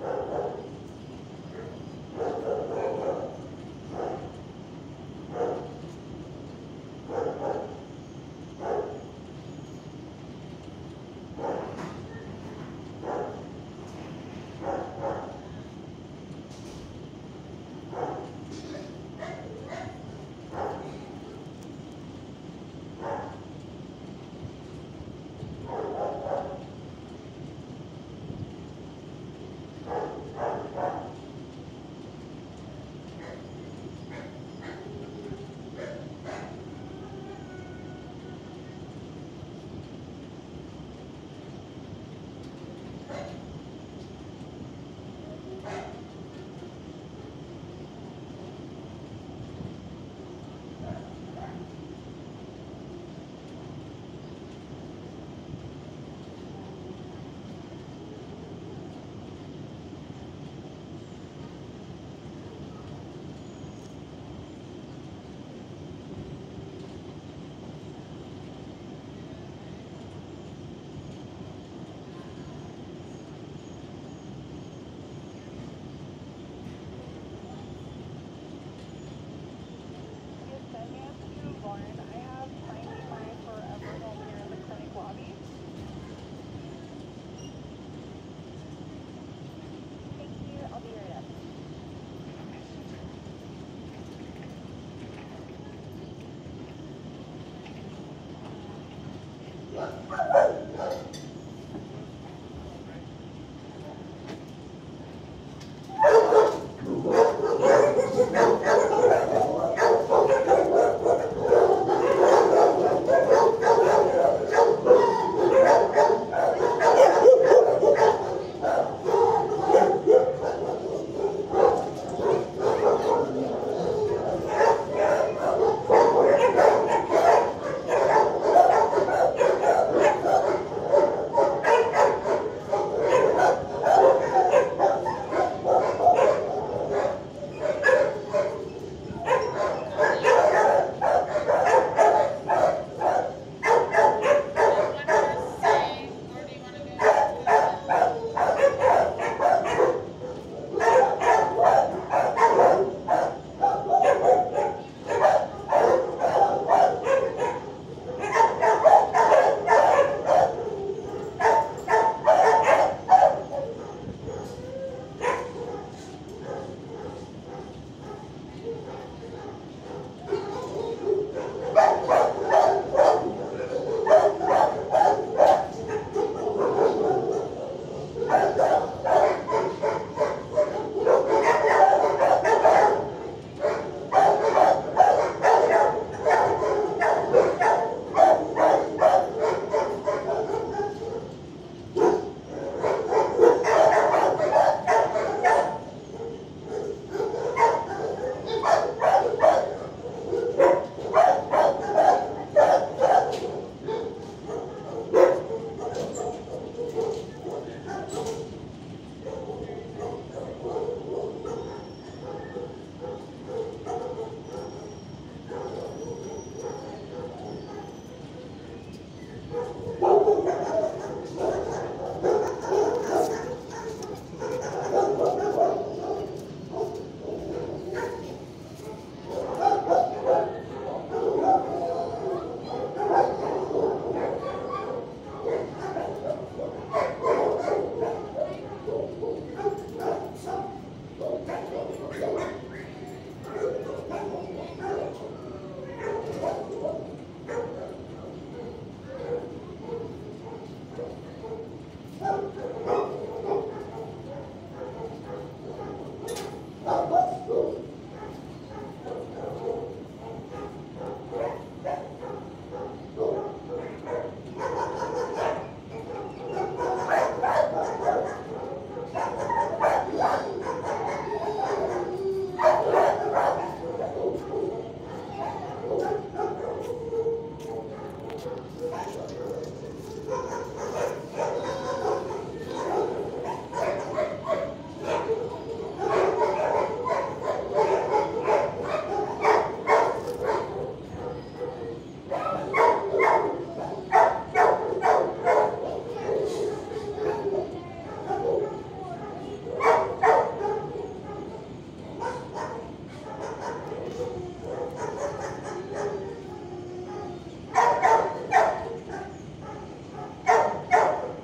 Yeah.